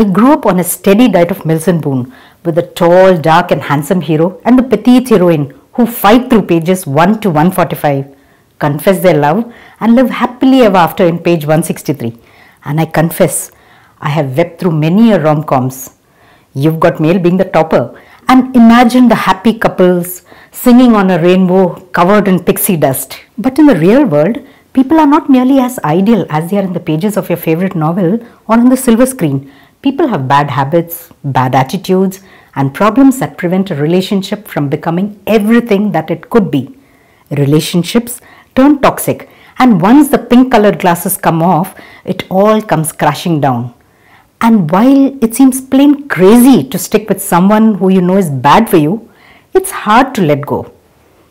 I grew up on a steady diet of Mills and Boon with a tall, dark, and handsome hero and the petite heroine who fight through pages 1 to 145, confess their love, and live happily ever after in page 163. And I confess, I have wept through many a rom coms. You've Got Mail being the topper, and imagine the happy couples singing on a rainbow covered in pixie dust. But in the real world, people are not nearly as ideal as they are in the pages of your favorite novel or on the silver screen. People have bad habits, bad attitudes, and problems that prevent a relationship from becoming everything that it could be. Relationships turn toxic, and once the pink colored glasses come off, it all comes crashing down. And while it seems plain crazy to stick with someone who you know is bad for you, it's hard to let go.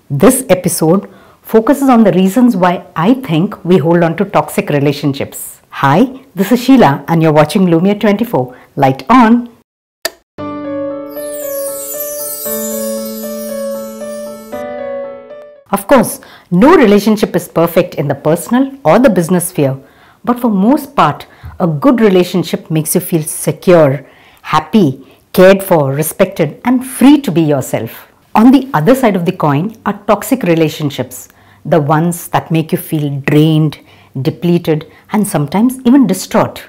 This episode focuses on the reasons why I think we hold on to toxic relationships. Hi, this is Sheila and you're watching Lumiere 24. Light on. Of course, no relationship is perfect in the personal or the business sphere, but for most part, a good relationship makes you feel secure, happy, cared for, respected, and free to be yourself. On the other side of the coin are toxic relationships, the ones that make you feel drained, depleted, and sometimes even distraught.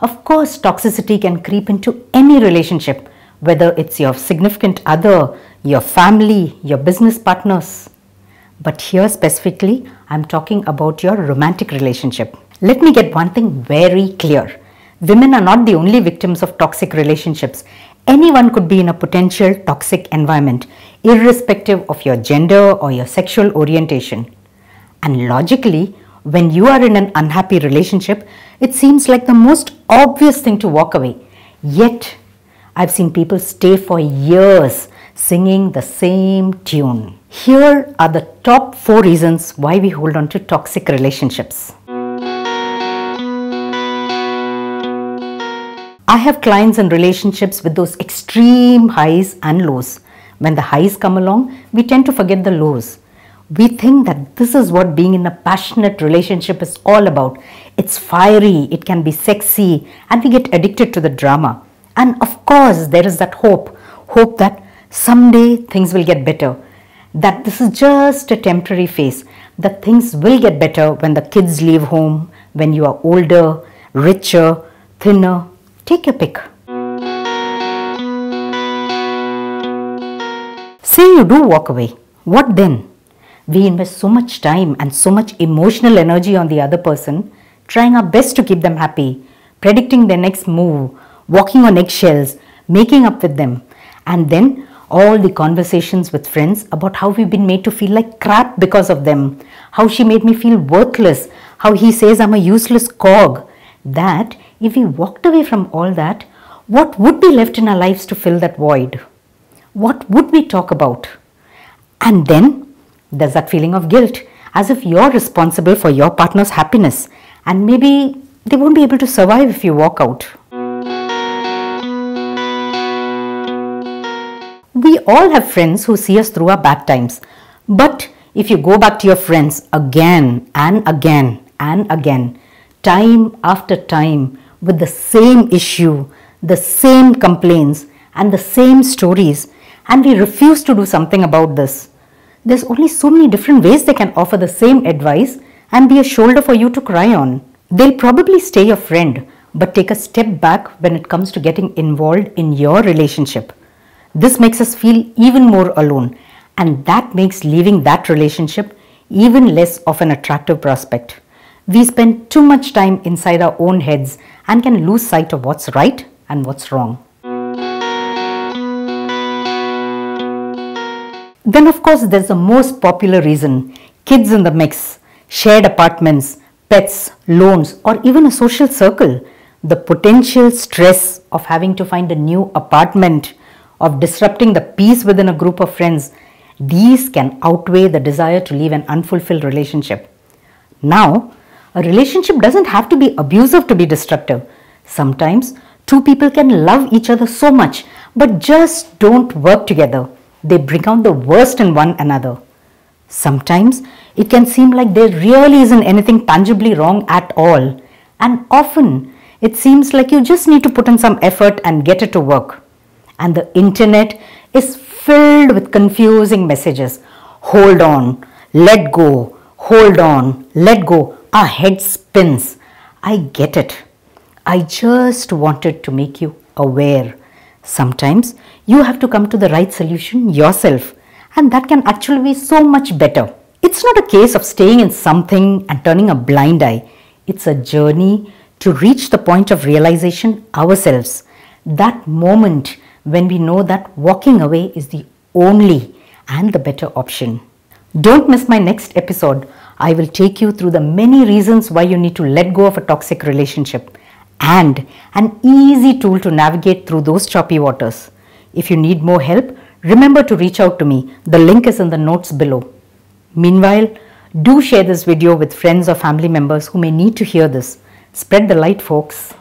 Of course, toxicity can creep into any relationship, whether it's your significant other, your family, your business partners. But here specifically, I'm talking about your romantic relationship. Let me get one thing very clear. Women are not the only victims of toxic relationships. Anyone could be in a potential toxic environment, irrespective of your gender or your sexual orientation. And logically, when you are in an unhappy relationship, it seems like the most obvious thing to walk away. Yet, I've seen people stay for years singing the same tune. Here are the top four reasons why we hold on to toxic relationships. I have clients and relationships with those extreme highs and lows. When the highs come along, we tend to forget the lows. We think that this is what being in a passionate relationship is all about. It's fiery, it can be sexy, and we get addicted to the drama. And of course, there is that hope hope that someday things will get better, that this is just a temporary phase, that things will get better when the kids leave home, when you are older, richer, thinner. Take your pick. Say you do walk away. What then? We invest so much time and so much emotional energy on the other person, trying our best to keep them happy, predicting their next move, walking on eggshells, making up with them, and then all the conversations with friends about how we've been made to feel like crap because of them, how she made me feel worthless, how he says I'm a useless cog. That if we walked away from all that, what would be left in our lives to fill that void? What would we talk about? And then there's that feeling of guilt, as if you're responsible for your partner's happiness, and maybe they won't be able to survive if you walk out. We all have friends who see us through our bad times, but if you go back to your friends again and again and again, time after time, with the same issue, the same complaints, and the same stories, and we refuse to do something about this, there's only so many different ways they can offer the same advice and be a shoulder for you to cry on. They'll probably stay your friend, but take a step back when it comes to getting involved in your relationship. This makes us feel even more alone, and that makes leaving that relationship even less of an attractive prospect. We spend too much time inside our own heads and can lose sight of what's right and what's wrong. Then, of course, there's the most popular reason kids in the mix, shared apartments, pets, loans, or even a social circle. The potential stress of having to find a new apartment, of disrupting the peace within a group of friends, these can outweigh the desire to leave an unfulfilled relationship. Now, a relationship doesn't have to be abusive to be destructive. Sometimes two people can love each other so much but just don't work together they bring out the worst in one another. Sometimes it can seem like there really isn't anything tangibly wrong at all, and often It seems like you just need to put in some effort and get it to work. And the internet is filled with confusing messages. Hold on, let go, hold on, let go. Our head spins. I get it. I just wanted to make you aware. Sometimes you have to come to the right solution yourself, and that can actually be so much better. It's not a case of staying in something and turning a blind eye. It's a journey to reach the point of realization ourselves. That moment when we know that walking away is the only and the better option. Don't miss my next episode. I will take you through the many reasons why you need to let go of a toxic relationship and an easy tool to navigate through those choppy waters. If you need more help, remember to reach out to me. The link is in the notes below. Meanwhile, do share this video with friends or family members who may need to hear this. Spread the light, folks.